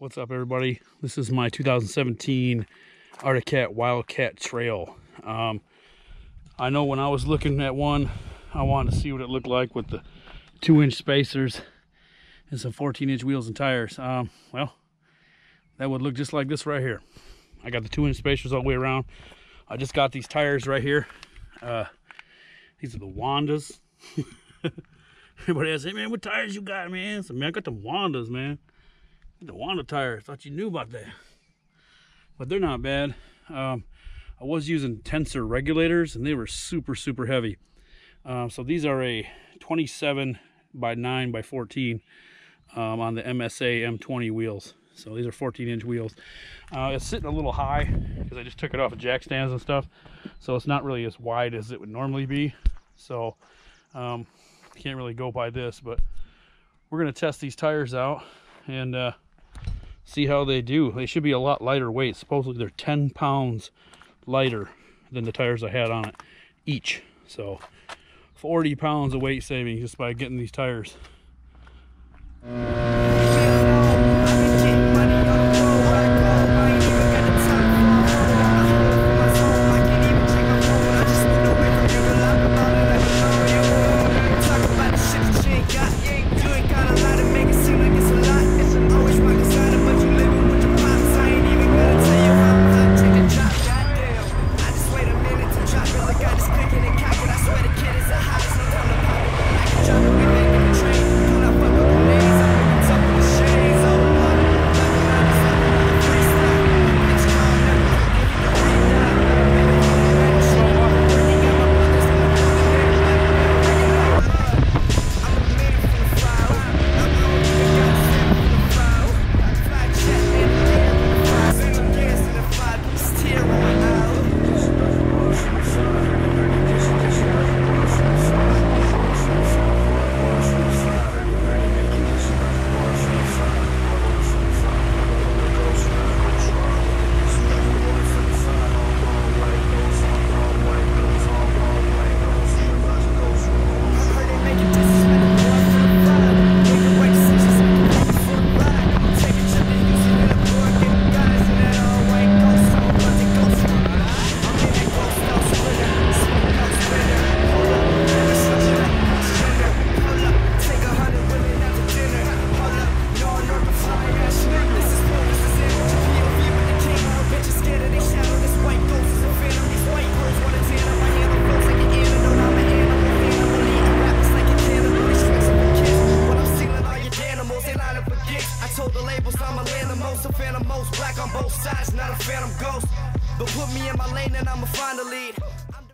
What's up, everybody? This is my 2017 Arctic Cat Wildcat Trail. Um, I know when I was looking at one, I wanted to see what it looked like with the two inch spacers and some 14 inch wheels and tires. Um, well, that would look just like this right here. I got the two inch spacers all the way around. I just got these tires right here. Uh, these are the Wandas. Everybody asks, hey man, what tires you got, man? So, man, I got the Wandas, man. The Wanda tires. Thought you knew about that. But they're not bad. Um, I was using tensor regulators and they were super, super heavy. Uh, so these are a 27 by 9 by 14 um, on the MSA M20 wheels. So these are 14 inch wheels. Uh, it's sitting a little high because I just took it off of jack stands and stuff. So it's not really as wide as it would normally be. So um, can't really go by this, but we're going to test these tires out and uh, see how they do. They should be a lot lighter weight. Supposedly they're 10 pounds lighter than the tires I had on it each. So 40 pounds of weight saving just by getting these tires. told a fan of most, black on both sides, not a phantom ghost. But put me in my lane and I'ma find a lead.